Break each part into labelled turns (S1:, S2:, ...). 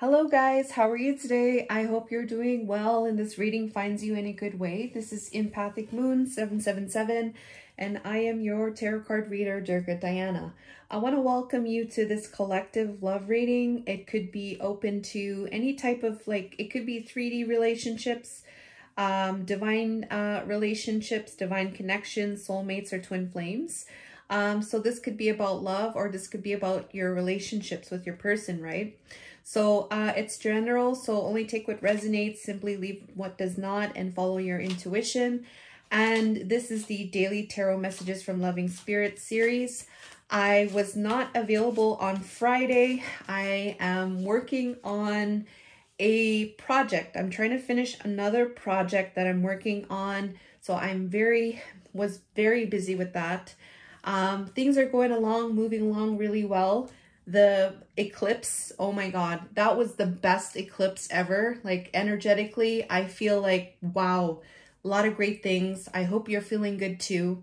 S1: Hello guys, how are you today? I hope you're doing well and this reading finds you in a good way. This is Empathic Moon 777 and I am your tarot card reader, Durga Diana. I want to welcome you to this collective love reading. It could be open to any type of like, it could be 3D relationships, um, divine uh, relationships, divine connections, soulmates, or twin flames. Um, so this could be about love or this could be about your relationships with your person, right? So uh, it's general, so only take what resonates, simply leave what does not, and follow your intuition. And this is the Daily Tarot Messages from Loving Spirit series. I was not available on Friday. I am working on a project. I'm trying to finish another project that I'm working on. So I'm very, was very busy with that. Um, things are going along, moving along really well the eclipse oh my god that was the best eclipse ever like energetically i feel like wow a lot of great things i hope you're feeling good too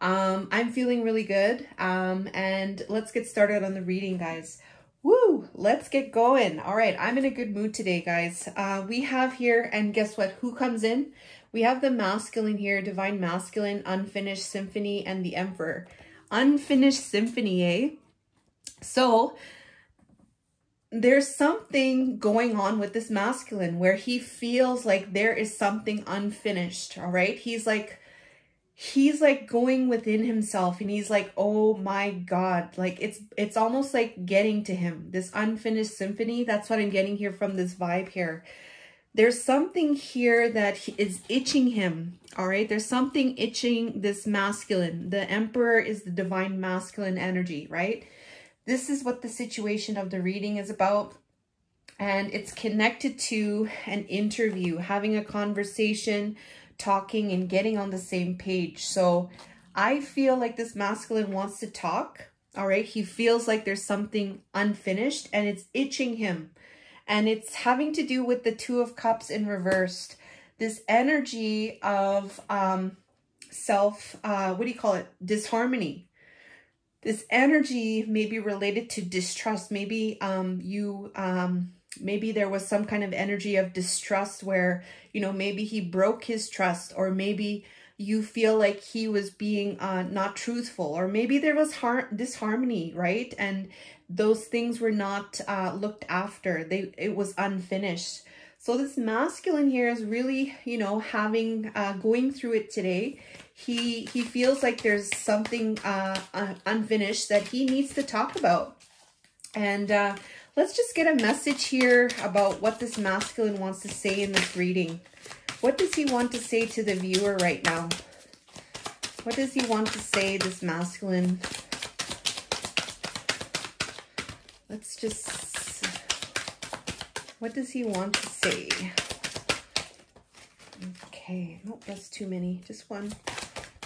S1: um i'm feeling really good um and let's get started on the reading guys Woo, let's get going. All right, I'm in a good mood today, guys. Uh, we have here, and guess what? Who comes in? We have the masculine here, Divine Masculine, Unfinished Symphony, and the Emperor. Unfinished Symphony, eh? So there's something going on with this masculine where he feels like there is something unfinished, all right? He's like, he's like going within himself and he's like, oh my God, like it's, it's almost like getting to him, this unfinished symphony. That's what I'm getting here from this vibe here. There's something here that is itching him, all right? There's something itching this masculine. The emperor is the divine masculine energy, right? This is what the situation of the reading is about. And it's connected to an interview, having a conversation, talking and getting on the same page. So I feel like this masculine wants to talk. All right. He feels like there's something unfinished and it's itching him. And it's having to do with the two of cups in reversed. This energy of um, self, uh, what do you call it? Disharmony this energy may be related to distrust. Maybe um, you, um, maybe there was some kind of energy of distrust where, you know, maybe he broke his trust or maybe you feel like he was being uh, not truthful or maybe there was har disharmony, right? And those things were not uh, looked after. They It was unfinished. So this masculine here is really, you know, having, uh, going through it today he he feels like there's something uh, unfinished that he needs to talk about. And uh, let's just get a message here about what this masculine wants to say in this reading. What does he want to say to the viewer right now? What does he want to say, this masculine? Let's just... What does he want to say? Okay, nope, that's too many. Just one.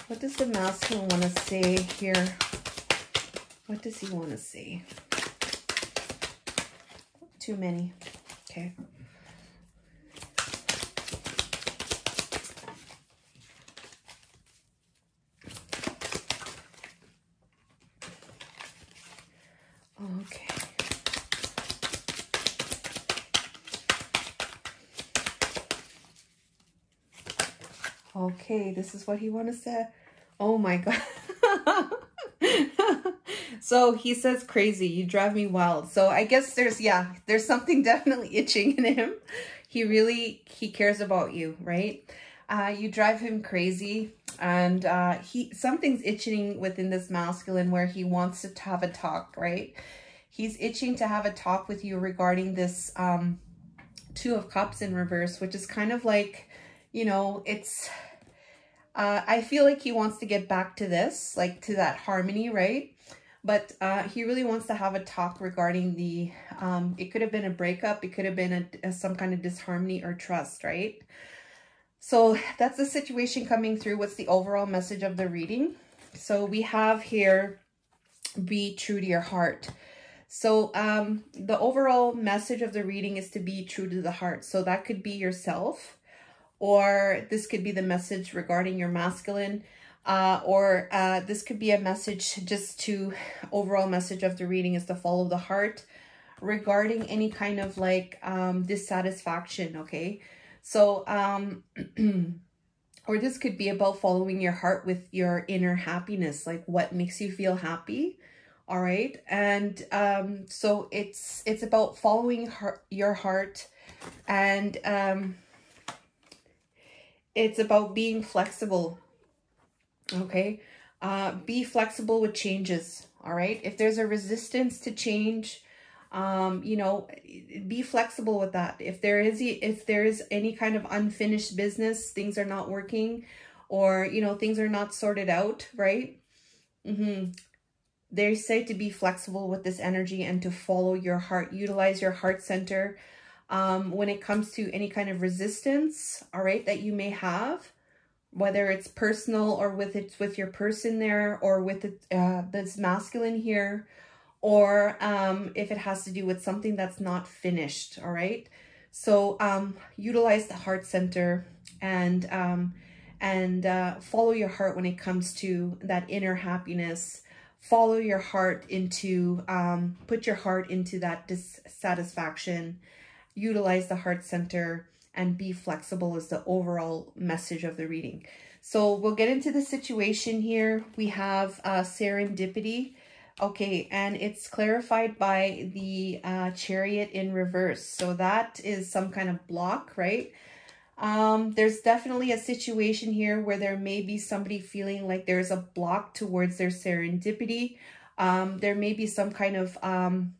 S1: What does the masculine want to say here? What does he want to say? Too many. Okay. Okay. Okay, this is what he want to say. Oh my God. so he says crazy, you drive me wild. So I guess there's, yeah, there's something definitely itching in him. He really, he cares about you, right? Uh, you drive him crazy and uh, he something's itching within this masculine where he wants to have a talk, right? He's itching to have a talk with you regarding this um, two of cups in reverse, which is kind of like, you know, it's uh, I feel like he wants to get back to this, like to that harmony, right? But uh, he really wants to have a talk regarding the, um, it could have been a breakup, it could have been a, a, some kind of disharmony or trust, right? So that's the situation coming through. What's the overall message of the reading? So we have here, be true to your heart. So um, the overall message of the reading is to be true to the heart. So that could be yourself or this could be the message regarding your masculine, uh, or uh, this could be a message just to overall message of the reading is to follow the heart, regarding any kind of like um, dissatisfaction, okay? So, um, or this could be about following your heart with your inner happiness, like what makes you feel happy, all right? And um, so it's it's about following heart, your heart and um, it's about being flexible, okay? Uh, be flexible with changes, all right? If there's a resistance to change, um, you know, be flexible with that. If there is, if there is any kind of unfinished business, things are not working or, you know, things are not sorted out, right? Mm-hmm. They say to be flexible with this energy and to follow your heart, utilize your heart center um, when it comes to any kind of resistance, all right, that you may have whether it's personal or with it's with your person there or with it uh, masculine here or um, if it has to do with something that's not finished, all right? So um, utilize the heart center and um, and uh, follow your heart when it comes to that inner happiness. Follow your heart into, um, put your heart into that dissatisfaction. Utilize the heart center and be flexible is the overall message of the reading. So we'll get into the situation here. We have uh, serendipity. Okay, and it's clarified by the uh, chariot in reverse. So that is some kind of block, right? Um, there's definitely a situation here where there may be somebody feeling like there's a block towards their serendipity. Um, there may be some kind of um,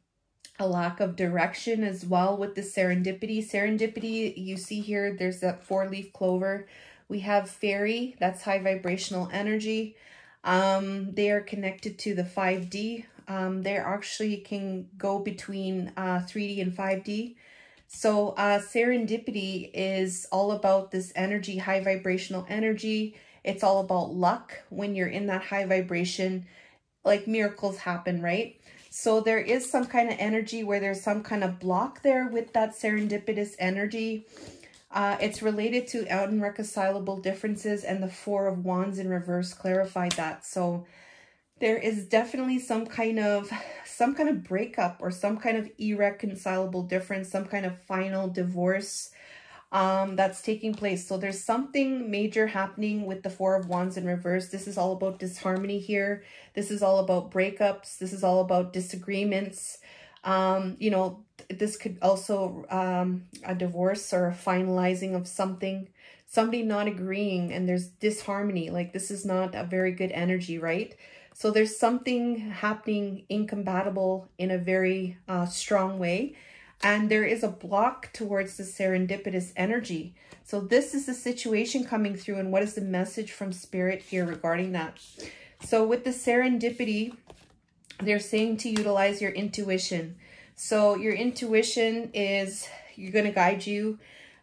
S1: a lack of direction as well with the serendipity. Serendipity, you see here, there's that four-leaf clover. We have fairy, that's high vibrational energy. Um, they are connected to the 5D. Um, they actually can go between uh, 3D and 5D. So uh, serendipity is all about this energy, high vibrational energy. It's all about luck when you're in that high vibration, like miracles happen, right? So there is some kind of energy where there's some kind of block there with that serendipitous energy. Uh, it's related to unreconcilable differences and the Four of Wands in reverse clarified that. So there is definitely some kind of some kind of breakup or some kind of irreconcilable difference, some kind of final divorce um, that's taking place. So there's something major happening with the Four of Wands in reverse. This is all about disharmony here. This is all about breakups. This is all about disagreements. Um, you know, this could also um, a divorce or a finalizing of something. Somebody not agreeing and there's disharmony. Like this is not a very good energy, right? So there's something happening incompatible in a very uh, strong way and there is a block towards the serendipitous energy. So this is the situation coming through and what is the message from spirit here regarding that? So with the serendipity, they're saying to utilize your intuition. So your intuition is, you're going to guide you.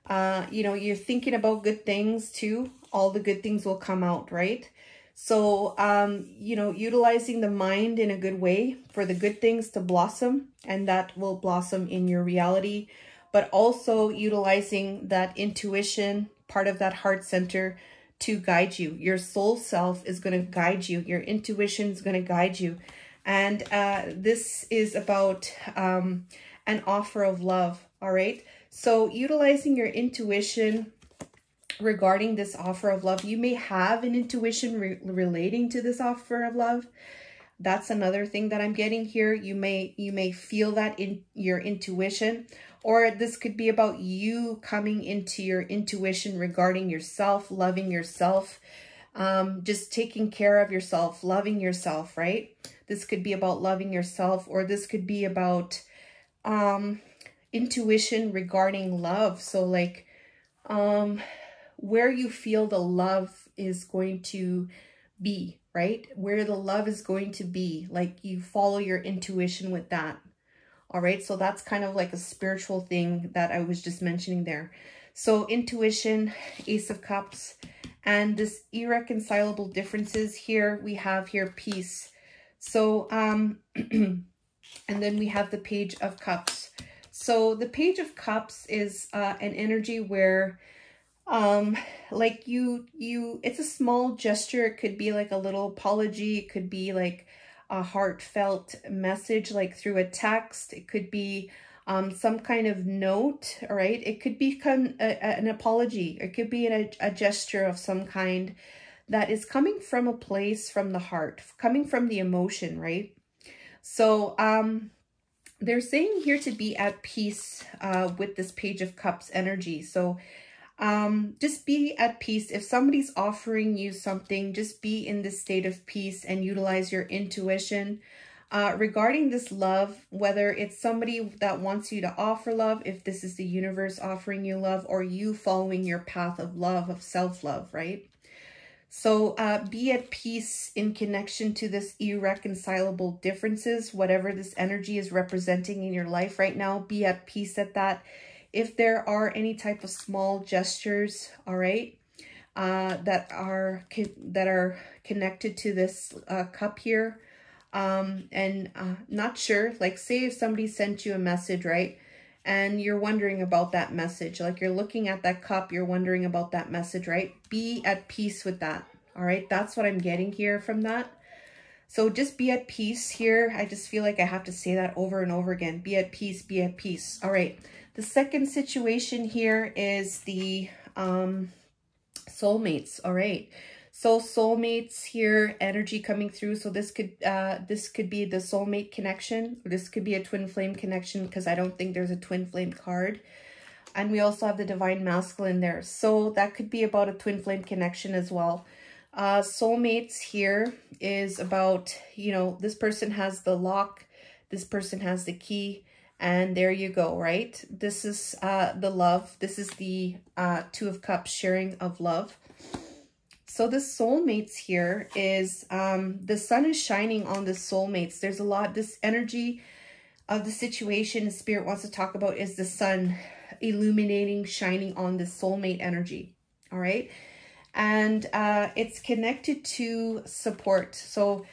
S1: Uh, you know, you're thinking about good things too. All the good things will come out, right? So, um, you know, utilizing the mind in a good way for the good things to blossom and that will blossom in your reality, but also utilizing that intuition, part of that heart center to guide you. Your soul self is going to guide you. Your intuition is going to guide you. And uh, this is about um, an offer of love, all right? So utilizing your intuition regarding this offer of love. You may have an intuition re relating to this offer of love. That's another thing that I'm getting here. You may you may feel that in your intuition or this could be about you coming into your intuition regarding yourself, loving yourself, um, just taking care of yourself, loving yourself, right? This could be about loving yourself or this could be about um, intuition regarding love. So like, um, where you feel the love is going to be, right? Where the love is going to be. Like you follow your intuition with that. All right. So that's kind of like a spiritual thing that I was just mentioning there. So intuition, Ace of Cups, and this irreconcilable differences here, we have here peace. So, um, and then we have the Page of Cups. So the Page of Cups is uh, an energy where um like you you it's a small gesture it could be like a little apology it could be like a heartfelt message like through a text. It could be um, some kind of note, all right? It could become a, a, an apology. It could be a, a gesture of some kind that is coming from a place from the heart, coming from the emotion, right? So um, they're saying here to be at peace uh, with this Page of Cups energy. So um, just be at peace. If somebody's offering you something, just be in this state of peace and utilize your intuition. Uh, regarding this love, whether it's somebody that wants you to offer love, if this is the universe offering you love, or you following your path of love, of self-love, right? So uh, be at peace in connection to this irreconcilable differences, whatever this energy is representing in your life right now, be at peace at that. If there are any type of small gestures, all right, uh, that are that are connected to this uh, cup here, um, and uh, not sure, like say if somebody sent you a message, right? And you're wondering about that message, like you're looking at that cup, you're wondering about that message, right? Be at peace with that, all right? That's what I'm getting here from that. So just be at peace here. I just feel like I have to say that over and over again. Be at peace, be at peace. All right. The second situation here is the um, soulmates. All right. So soulmates here, energy coming through. So this could uh, this could be the soulmate connection. This could be a twin flame connection because I don't think there's a twin flame card. And we also have the divine masculine there. So that could be about a twin flame connection as well. Uh, soulmates here is about, you know, this person has the lock, this person has the key, and there you go, right? This is uh, the love. This is the uh, Two of Cups sharing of love. So the soulmates here is, um, the sun is shining on the soulmates. There's a lot, this energy of the situation spirit wants to talk about is the sun illuminating, shining on the soulmate energy. All right. And uh, it's connected to support. So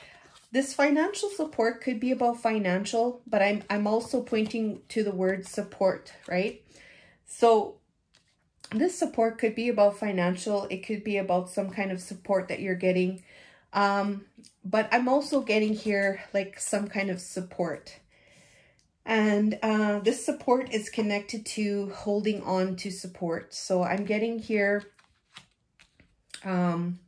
S1: this financial support could be about financial, but I'm, I'm also pointing to the word support, right? So this support could be about financial. It could be about some kind of support that you're getting. Um, but I'm also getting here like some kind of support. And uh, this support is connected to holding on to support. So I'm getting here, um,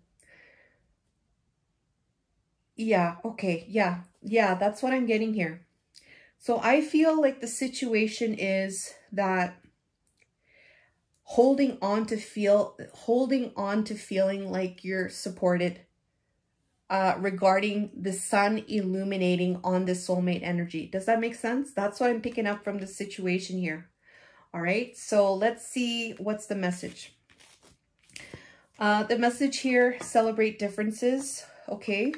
S1: yeah, okay, yeah, yeah, that's what I'm getting here. So I feel like the situation is that holding on to feel holding on to feeling like you're supported uh regarding the sun illuminating on the soulmate energy. Does that make sense? That's what i'm picking up from the situation here. All right so let's see what's the message. Uh the message here celebrate differences okay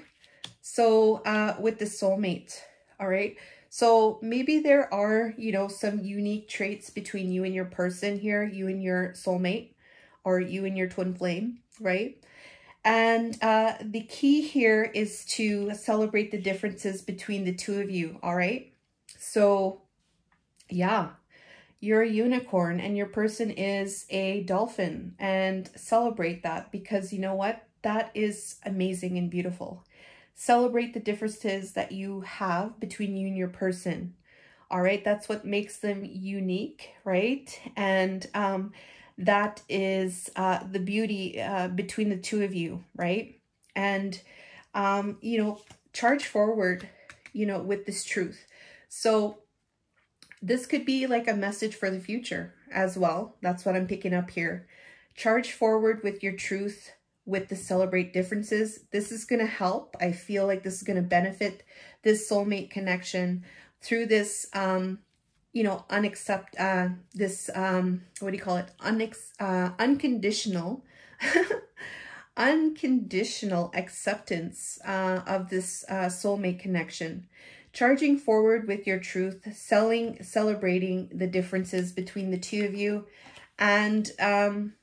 S1: so uh with the soulmate all right so maybe there are, you know, some unique traits between you and your person here, you and your soulmate, or you and your twin flame, right? And uh, the key here is to celebrate the differences between the two of you, all right? So, yeah, you're a unicorn and your person is a dolphin and celebrate that because you know what? That is amazing and beautiful. Celebrate the differences that you have between you and your person. All right, that's what makes them unique, right? And um, that is uh, the beauty uh, between the two of you, right? And, um, you know, charge forward, you know, with this truth. So this could be like a message for the future as well. That's what I'm picking up here. Charge forward with your truth with the celebrate differences. This is going to help. I feel like this is going to benefit this soulmate connection through this, um, you know, unaccept, uh, this, um, what do you call it? Unex uh, unconditional, unconditional acceptance uh, of this uh, soulmate connection. Charging forward with your truth, selling, celebrating the differences between the two of you, and um,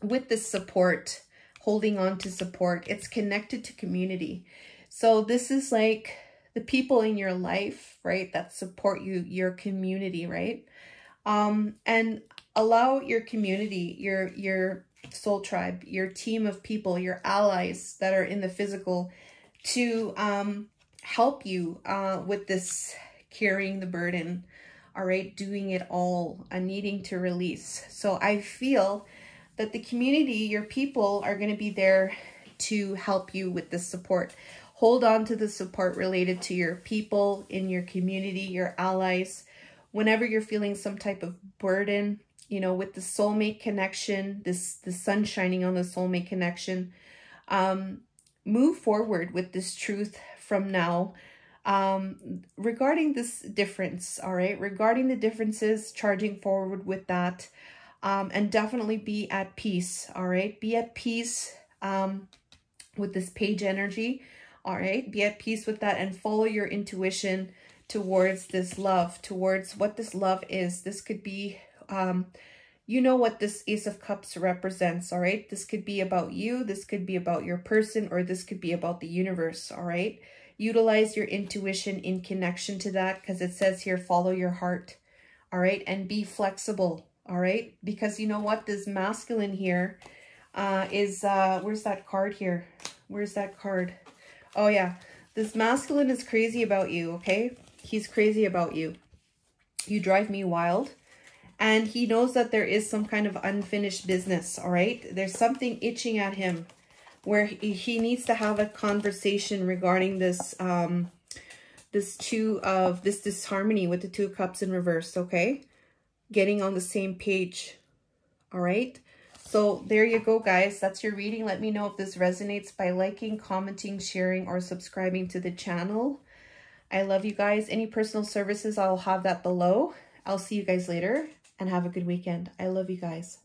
S1: with this support, holding on to support. It's connected to community. So this is like the people in your life, right, that support you, your community, right? Um, and allow your community, your, your soul tribe, your team of people, your allies that are in the physical to um, help you uh, with this carrying the burden, all right, doing it all and needing to release. So I feel that the community, your people are going to be there to help you with this support. Hold on to the support related to your people in your community, your allies. Whenever you're feeling some type of burden, you know, with the soulmate connection, this the sun shining on the soulmate connection, um, move forward with this truth from now. Um, regarding this difference, all right, regarding the differences, charging forward with that, um, and definitely be at peace, all right? Be at peace um, with this page energy, all right? Be at peace with that and follow your intuition towards this love, towards what this love is. This could be, um, you know what this Ace of Cups represents, all right? This could be about you, this could be about your person, or this could be about the universe, all right? Utilize your intuition in connection to that because it says here, follow your heart, all right? And be flexible, all right? Because you know what? This masculine here uh, is, uh, where's that card here? Where's that card? Oh, yeah. This masculine is crazy about you, okay? He's crazy about you. You drive me wild. And he knows that there is some kind of unfinished business, all right? There's something itching at him where he needs to have a conversation regarding this, um, this two of, this disharmony with the two cups in reverse, okay? Getting on the same page. All right. So there you go, guys. That's your reading. Let me know if this resonates by liking, commenting, sharing, or subscribing to the channel. I love you guys. Any personal services, I'll have that below. I'll see you guys later and have a good weekend. I love you guys.